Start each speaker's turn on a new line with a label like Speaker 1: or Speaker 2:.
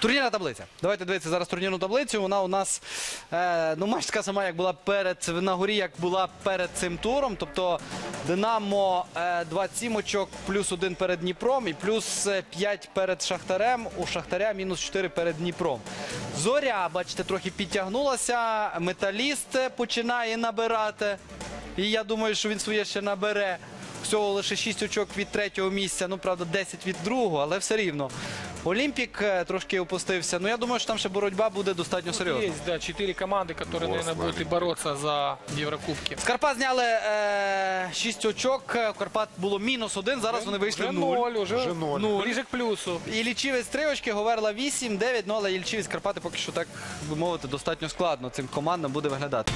Speaker 1: Турнірна таблиця. Давайте дивитися зараз турнірну таблицю. Вона у нас е, ну майже така сама, як була перед на горі, як була перед цим туром. Тобто Динамо е, 27 очок, плюс 1 перед Дніпром і плюс е, 5 перед Шахтарем. У Шахтаря мінус 4 перед Дніпром. Зоря, бачите, трохи підтягнулася. Металіст е, починає набирати. І я думаю, що він своє ще набере. Всього лише 6 очок від третього місця, ну правда, 10 від другого, але все рівно. Олімпік е, трошки опустився. Ну я думаю, що там ще боротьба буде достатньо серйозна.
Speaker 2: Есть, да, четыре команды, которые, наверное,
Speaker 3: Ворслав.
Speaker 2: будут и бороться за Еврокубки.
Speaker 1: З Карпат зняли е, 6 очок. У Карпат було мінус 1, зараз вони вийшли
Speaker 2: Уже
Speaker 1: в 0.
Speaker 2: ноль, уже,
Speaker 3: Уже ноль.
Speaker 2: ближе к плюсу.
Speaker 1: І лічівець 3 очки, Говерла 8, 9, ну але Ільчівець Карпати поки що так би мовити достатньо складно цим командам буде виглядати.